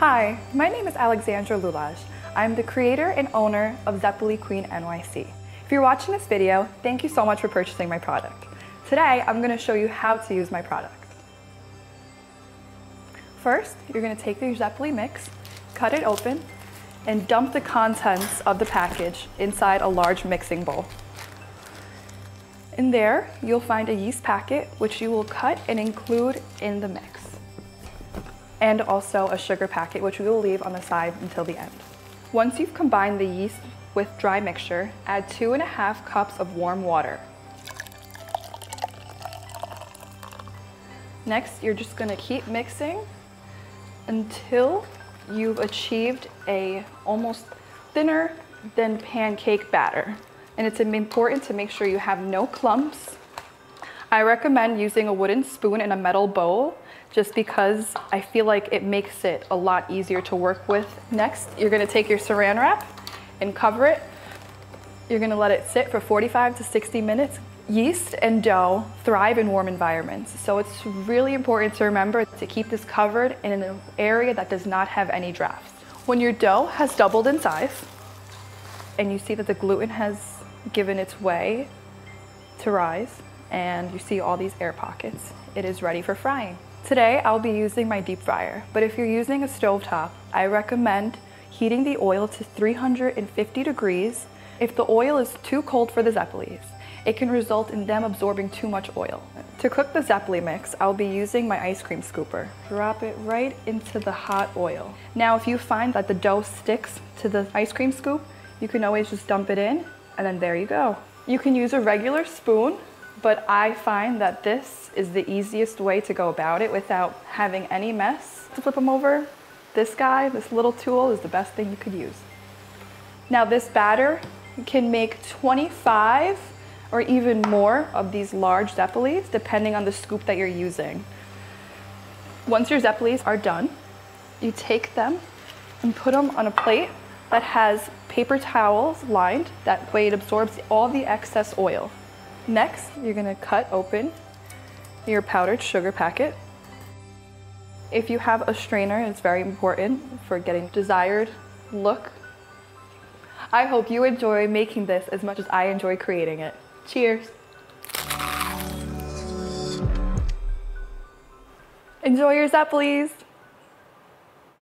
Hi, my name is Alexandra Lulaj. I'm the creator and owner of Zeppole Queen NYC. If you're watching this video, thank you so much for purchasing my product. Today, I'm gonna show you how to use my product. First, you're gonna take your Zeppole mix, cut it open, and dump the contents of the package inside a large mixing bowl. In there, you'll find a yeast packet, which you will cut and include in the mix and also a sugar packet, which we will leave on the side until the end. Once you've combined the yeast with dry mixture, add two and a half cups of warm water. Next, you're just gonna keep mixing until you've achieved a almost thinner than pancake batter. And it's important to make sure you have no clumps. I recommend using a wooden spoon and a metal bowl just because I feel like it makes it a lot easier to work with. Next, you're gonna take your saran wrap and cover it. You're gonna let it sit for 45 to 60 minutes. Yeast and dough thrive in warm environments, so it's really important to remember to keep this covered in an area that does not have any drafts. When your dough has doubled in size, and you see that the gluten has given its way to rise, and you see all these air pockets, it is ready for frying. Today I'll be using my deep fryer, but if you're using a stovetop, I recommend heating the oil to 350 degrees. If the oil is too cold for the zeppoles, it can result in them absorbing too much oil. To cook the zeppole mix, I'll be using my ice cream scooper. Drop it right into the hot oil. Now, if you find that the dough sticks to the ice cream scoop, you can always just dump it in, and then there you go. You can use a regular spoon but I find that this is the easiest way to go about it without having any mess. To flip them over, this guy, this little tool is the best thing you could use. Now this batter can make 25 or even more of these large zeppoles depending on the scoop that you're using. Once your zeppoles are done, you take them and put them on a plate that has paper towels lined. That way it absorbs all the excess oil. Next, you're gonna cut open your powdered sugar packet. If you have a strainer, it's very important for getting desired look. I hope you enjoy making this as much as I enjoy creating it. Cheers. Enjoy your Zeppoles.